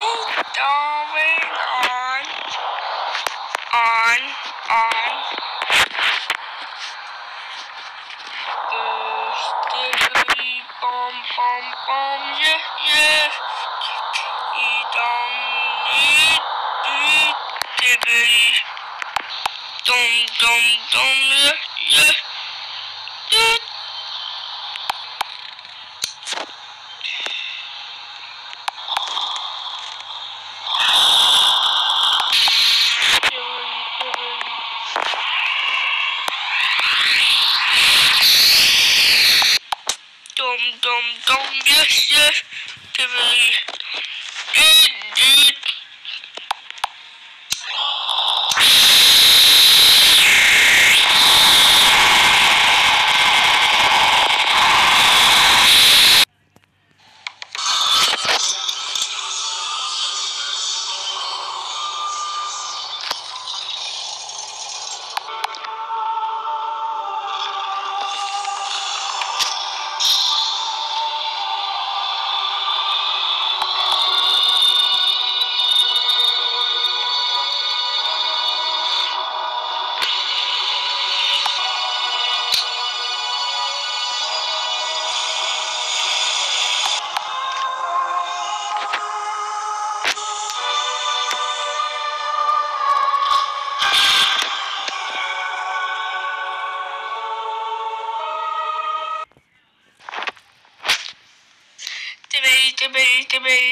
going on, on, on. The sticky bum bum bum, yes, yes. You don't need the sticky. Dum dum dum, yes, yes, yes. Gibbon, gibbon. Dum dum dum, yes,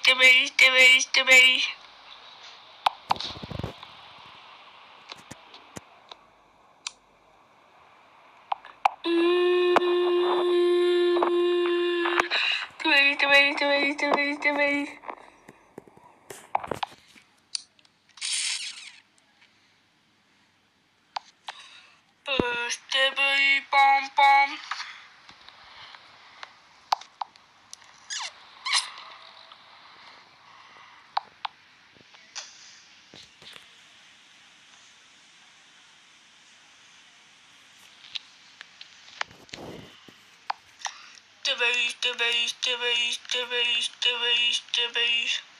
istemeyiz istemeyiz istemeyiz. İstemeyiz istemeyiz istemeyiz istemeyiz istemeyiz. İşte böyle pam pam. First debate, bomb, bomb. Debate, debate, debate, debate, debate, debate. Debate.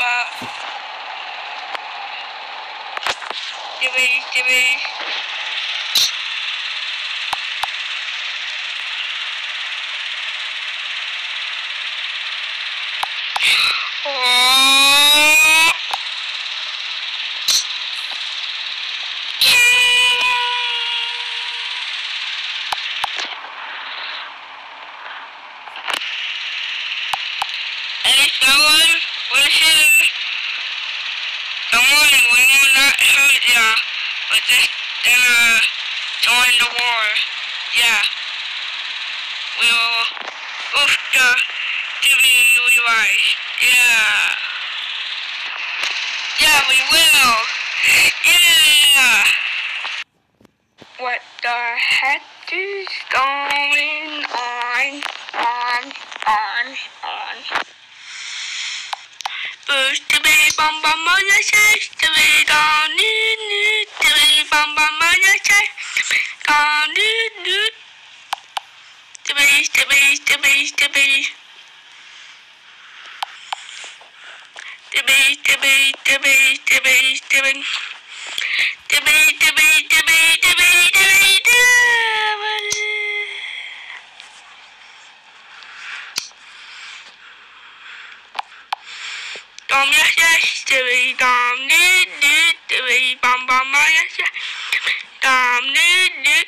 Everybody. Debate, debate. Oh. Someone, listen. Someone, we will not hurt ya, but just gonna join the war. Yeah. We will boost the TV right. Yeah. Yeah, we will. Yeah. What the heck is going on? On, on, on. First to be bum bum on your chest, to be gone, new, new, to be bum bum on your chest, gone, new, new. To be, to be, to be, to be. To be, to be, to be, to be, to be. To be, to be, to be, to be, to be, to be. Dum yes yes dibbity dum doo doo dibbity bum bum yes yes dum doo doo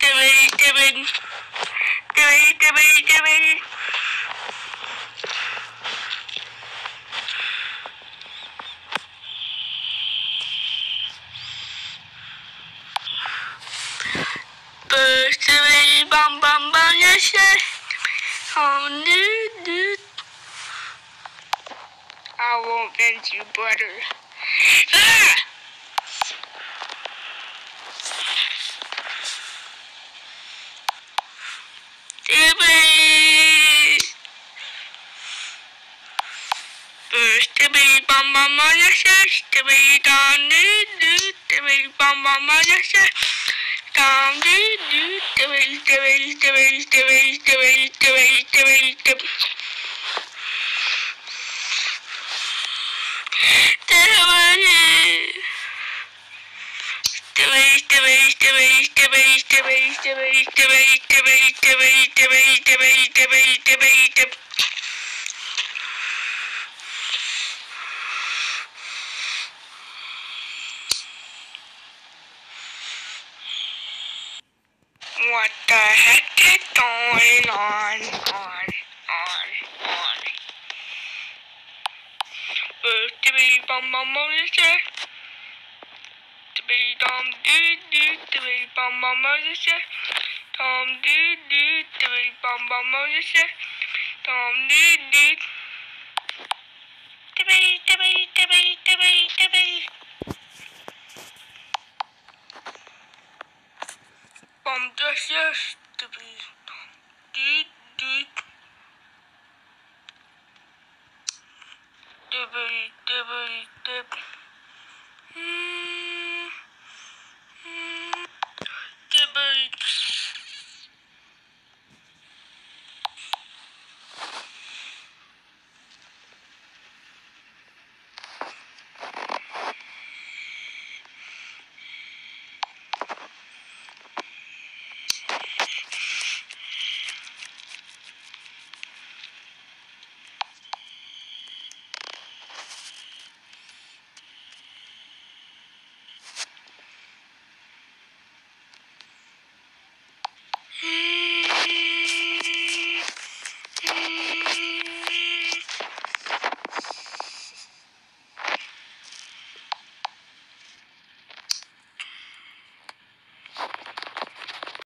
dibbity dibbity dibbity dibbity dibbity Birds dibbity bum bum bum yes yes Oh, no, no. I won't bend you, butter. Ah! Dibby! First, dibby, bum, bum, bum, yes, yes. Dibby, dum, doo, doo. Dibby, bum, bum, bum, yes, yes. Dum, doo, doo. Dibby, dibby, dibby, dibby, What the heck is going on? On, on, on. Be bum bum bum. To be dum doo doo be bum bum bum is Tom dee dee, three bum bum on your set. Tom dee dee. Tibbity, tibbity, tibbity, tibbity, tibbity. Bum just yes, tibbity. Tom dee dee. Tibbity, tibbity, tibbity. Hmm. Hmm.